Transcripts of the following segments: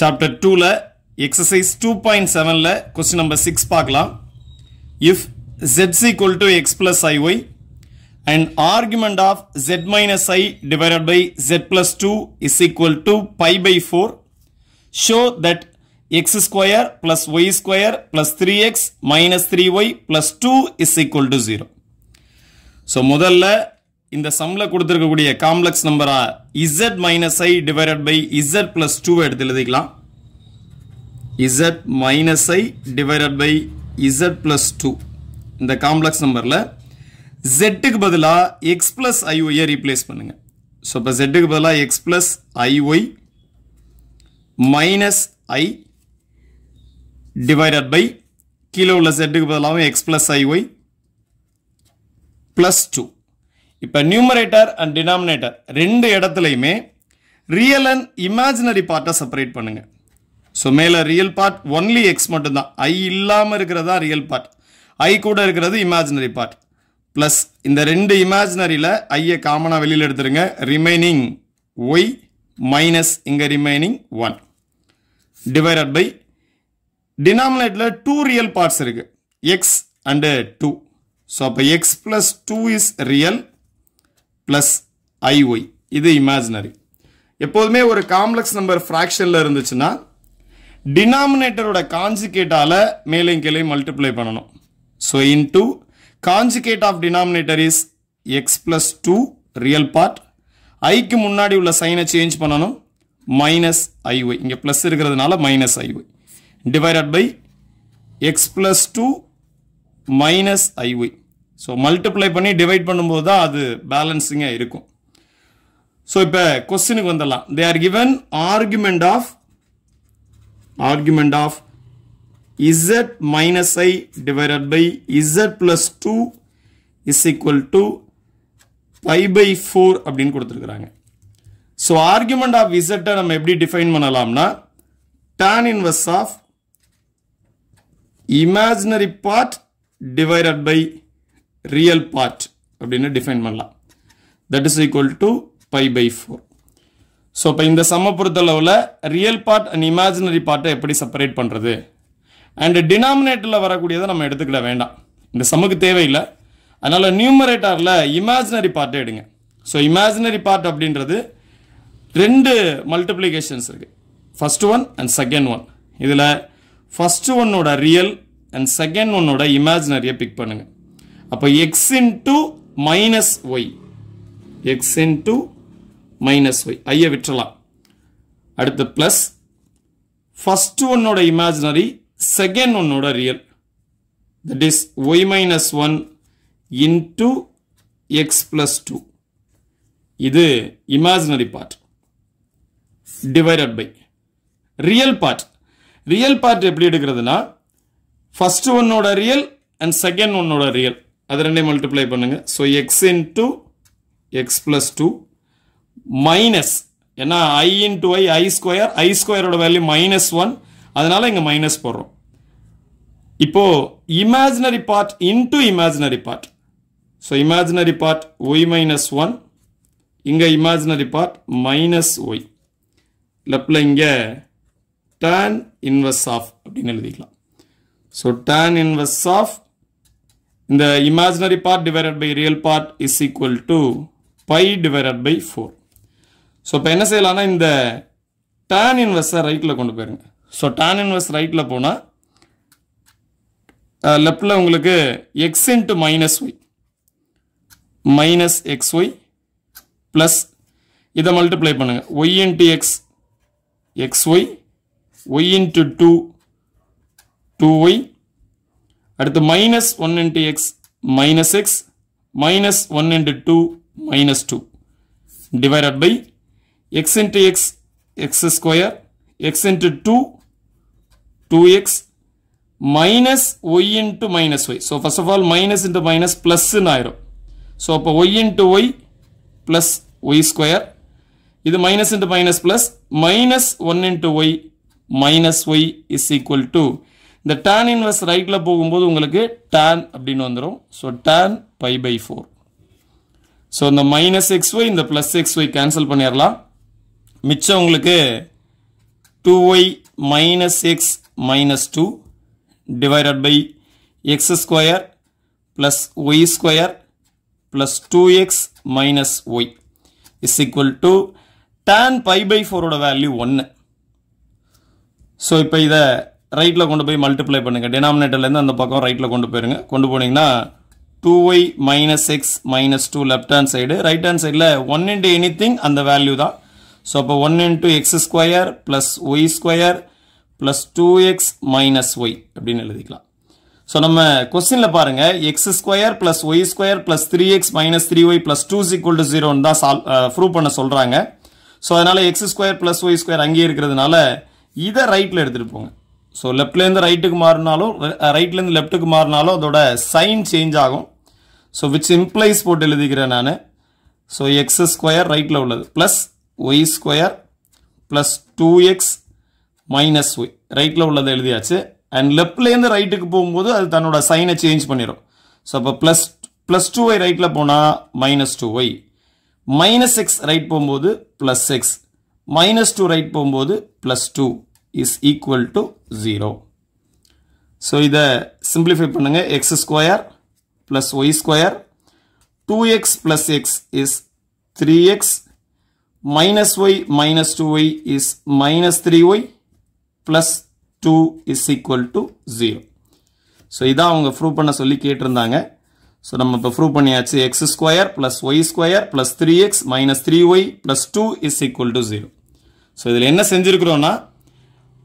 Chapter டூவில் exercise two point செவனில் question number six பார்க்கலாம். If ஜெட்ஸ் equal to x plus i y and argument of z minus i divided by z plus two is equal to pi by four show that x square plus y square plus three x minus three y plus two is equal to zero so முதல்ல இந்த சம்ல கொடுத்துருக்கக்கூடிய complex நம்பரா z minus i divided by z plus two எடுத்து எழுதிக்கலாம். Z minus i divided by z plus two இந்த complex நம்பரில் ஜெட்டுக்கு பதிலாக எக்ஸ் பிளஸ் ஐஒய்யை ரீப்ளேஸ் பண்ணுங்க. ஸோ இப்போ ஜெட்டுக்கு பதிலாக x plus i y minus i divided by கீழே உள்ள ஜெட்டுக்கு பதிலாகவும் x plus i y plus two இப்போ நியூமரேட்டர் அண்ட் டினாமினேட்டர் ரெண்டு இடத்துலையுமே ரியல் அண்ட் இமேஜினரி பார்ட்டை செப்பரேட் பண்ணுங்கள் ஸோ மேலே ரியல் பார்ட் ஒன்லி எக்ஸ் மட்டும்தான். ஐ இல்லாமல் இருக்கிறதா ரியல் பார்ட் ஐ கூட இருக்கிறது இமேஜினரி பார்ட் ப்ளஸ் இந்த ரெண்டு இமேஜினரியில் ஐயை காமனாக வெளியில் எடுத்துருங்க. ரிமைனிங் ஒய் மைனஸ் இங்கே ரிமைனிங் ஒன் டிவைடட் பை டினாமினேட்டில் டூ ரியல் பார்ட்ஸ் இருக்குது எக்ஸ் அண்டு டூ ஸோ அப்போ x plus two is real plus i y இது இமேஜினரி எப்போதுமே ஒரு காம்ப்ளெக்ஸ் நம்பர் ஃப்ராக்ஷனில் இருந்துச்சுன்னா டினாமினேட்டரோட காஞ்சிகேட்டால மேலையும் கீழே மல்டிப்ளை பண்ணணும். So into conjugate of denominator is x plus two real part ஐக்கு முன்னாடி உள்ள சைனை சேஞ்ச் பண்ணணும். மைனஸ் ஐஒய் இங்கே ப்ளஸ் இருக்கிறதுனால minus i y divided by x plus two minus i y so multiply பண்ணி டிவைட் பண்ணும்போது தான் அது பேலன்சிங்காக இருக்கும். ஸோ இப்போ கொஸ்டினுக்கு வந்துடலாம். They are given argument of argument of z minus i divided by z plus two is equal to pi by four அப்படின்னு கொடுத்துருக்குறாங்க. ஸோ ஆர்குமெண்ட் ஆஃப் இசட்டை நம்ம எப்படி டிஃபைன் பண்ணலாம்னா tan inverse of imaginary part divided by real part அப்படின்னு define பண்ணலாம். That is equal to pi by four so இப்போ இந்த சம பொறுத்தளவில் ரியல் பார்ட் அண்ட் இமேஜினரி பார்ட்டை எப்படி செப்பரேட் பண்ணுறது அண்டு டினாமினேட்டரில் வரக்கூடியதை நம்ம எடுத்துக்கிட வேண்டாம். இந்த சமக்கு தேவையில்லை. அதனால் நியூமரேட்டரில் இமேஜினரி பார்ட்டை எடுங்க. ஸோ இமேஜினரி பார்ட் அப்படின்றது ரெண்டு மல்டிப்ளிகேஷன்ஸ் இருக்குது first one and second one இதில் ஃபர்ஸ்ட் ஒன்னோட ரியல் அண்ட் செகண்ட் ஒன்னோட இமேஜினரியை பிக் பண்ணுங்க. அப்போ x into minus y x into minus y ஐயை விட்டுறலாம். அடுத்து ப்ளஸ் ஃபர்ஸ்ட் ஒன்னோட இமேஜினரி செகண்ட் ஒன்னோட real that is y minus one into x plus two இது imaginary part divided by real part real part எப்படி எடுக்கிறதுனா first ஒன்னோட real and second ஒன்னோட real அது ரெண்டையும் மல்டிப்ளை பண்ணுங்க. So x into x plus two minus ஏன்னா i into I I square ஐ ஸ்கொயரோட வேல்யூ மைனஸ் ஒன் அதனால இங்கே மைனஸ் போடுறோம். இப்போ imaginary part into imaginary part so imaginary part y minus one இங்கே இமேஜினரி பார்ட் மைனஸ் ஒய் லெஃப்டில் இங்கே tan inverse of அப்படின்னு எழுதிக்கலாம். ஸோ டேன் இன்வெர்ஸ் ஆஃப் இந்த imaginary part divided by real part is equal to pi divided by four so இப்போ என்ன செய்யலாம்னா இந்த tan இன்வெர்ஸை ரைட்டில் கொண்டு போயிருங்க. ஸோ tan இன்வெர்ஸ் ரைட்டில் போனால் லெஃப்டில் உங்களுக்கு x into minus y minus x y plus இதை மல்டிப்ளை பண்ணுங்கள் y into x x y y into 2 2y அடுத்து minus 1 into x minus x minus 1 into 2 minus 2 divided by x into x x square x into 2 2x minus y into minus y so first of all minus into minus plus ஆயிரும் so அப்போ y into y plus y square இது minus into minus plus minus 1 into y minus y is equal to இந்த tan inverse ரைட்டில் போகும்போது உங்களுக்கு tan அப்படின்னு வந்துடும் so tan pi by four so இந்த மைனஸ் எக்ஸ் ஒய் இந்த ப்ளஸ் எக்ஸ் ஒய் கேன்சல் பண்ணிடலாம் மிச்சம் உங்களுக்கு 2y minus x minus 2 divided by x square plus y square plus 2x minus y is equal to tan pi by 4 ஓட value ஒன்று so இப்போ இதை ரைட்டில் கொண்டு போய் மல்டிப்ளை பண்ணுங்கள் டினாமினேட்டர்லேருந்து அந்த பக்கம் ரைட்டில் கொண்டு போயிருங்க. கொண்டு போனீங்கன்னா two y minus x minus two left hand side right hand சைடில் ஒன் இன்ட்டு எனி திங் அந்த வேல்யூ தான். ஸோ அப்போ one into x square plus y square plus two x minus y அப்படின்னு எழுதிக்கலாம். ஸோ நம்ம கொஸ்டினில் பாருங்கள் x square plus y square plus three x minus three y plus two equal to ஜீரோன்னு தான் சால்வ் ப்ரூவ் பண்ண சொல்கிறாங்க ஸோ அதனால் x square plus y square அங்கேயே இருக்கிறதுனால இதை ரைட்டில் எடுத்துகிட்டு போங்க. ஸோ லெஃப்ட்லேருந்து ரைட்டுக்கு மாறினாலும் ரைட்லேருந்து லெஃப்ட்டுக்கு மாறினாலும் அதோட சைன் சேஞ்ச் ஆகும். ஸோ விச் இம்ப்ளைஸ் போட்டு எழுதிக்கிறேன் நான். ஸோ எக்ஸ் ஸ்கொயர் ரைட்டில் உள்ளது. Plus y square plus two x minus y ரைட்டில் உள்ளதை எழுதியாச்சு. அண்ட் லெஃப்ட்லேருந்து ரைட்டுக்கு போகும்போது அது தன்னோட சைனை சேஞ்ச் பண்ணிடும் ஸோ அப்போ ப்ளஸ் ப்ளஸ் டூ ஒய் ரைட்டில் போனால் minus two y minus x right போகும்போது plus x minus two right போகும்போது plus two is equal to zero so இதை சிம்பிளிஃபை பண்ணுங்கள் x square plus y square two x plus x is three x minus y minus two y is minus three y plus two is equal to zero so இதான் அவங்க prove பண்ண சொல்லி கேட்டிருந்தாங்க. So நம்ம இப்போ prove பண்ணியாச்சு. X square plus y square plus three x minus three y plus two is equal to zero so இதில் என்ன செஞ்சுருக்கிறோன்னா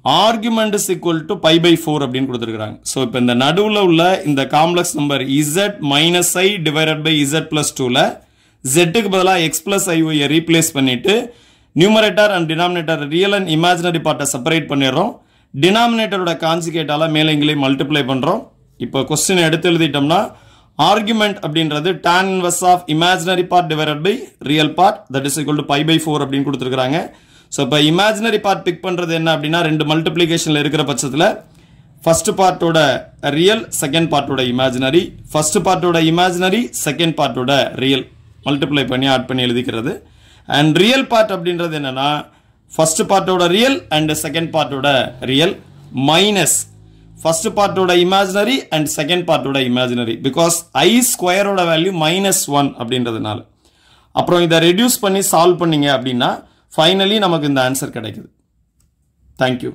argument is equal to pi by four அப்படின்னு கொடுத்துருக்காங்க ஸோ இப்போ இந்த நடுவில் உள்ள இந்த complex number z minus i divided by z plus டூவில் ஜெட்டுக்கு பதிலாக எக்ஸ் பிளஸ் ஐ ரீப்ளேஸ் பண்ணிவிட்டு numerator and denominator real and imaginary பார்ட்டை செப்பரேட் பண்ணிடுறோம். டினாமினேட்டரோட கான்சிகேட்டால் மேலே எங்கேயும் மல்டிப்ளை பண்ணுறோம் இப்போ கொஸ்டின் எடுத்து எழுதிட்டோம்னா ஆர்குமெண்ட் அப்படின்றது tan inverse of imaginary part divided by real part that is equal to pi by four அப்படின்னு கொடுத்துருக்காங்க ஸோ இப்போ இமேஜினரி பார்ட் பிக் பண்ணுறது என்ன அப்படின்னா ரெண்டு மல்டிப்ளிகேஷனில் இருக்கிற பட்சத்தில் ஃபர்ஸ்ட் பார்ட்டோட ரியல் செகண்ட் பார்ட்டோட இமேஜினரி ஃபர்ஸ்ட் பார்ட்டோட இமேஜினரி செகண்ட் பார்ட்டோட ரியல் மல்டிப்ளை பண்ணி ஆட் பண்ணி எழுதிக்கிறது. அண்ட் ரியல் பார்ட் அப்படின்றது என்னன்னா ஃபர்ஸ்ட் பார்ட்டோட ரியல் அண்ட் செகண்ட் பார்ட்டோட ரியல் மைனஸ் ஃபர்ஸ்ட் பார்ட்டோட இமேஜினரி அண்ட் செகண்ட் பார்ட்டோட இமேஜினரி பிகாஸ் ஐ ஸ்கொயரோட வேல்யூ மைனஸ் ஒன் அப்படின்றதுனால. அப்புறம் இதை ரெடியூஸ் பண்ணி சால்வ் பண்ணீங்க அப்படின்னா ஃபைனலி நமக்கு இந்த ஆன்சர் கிடைக்குது. தேங்க்யூ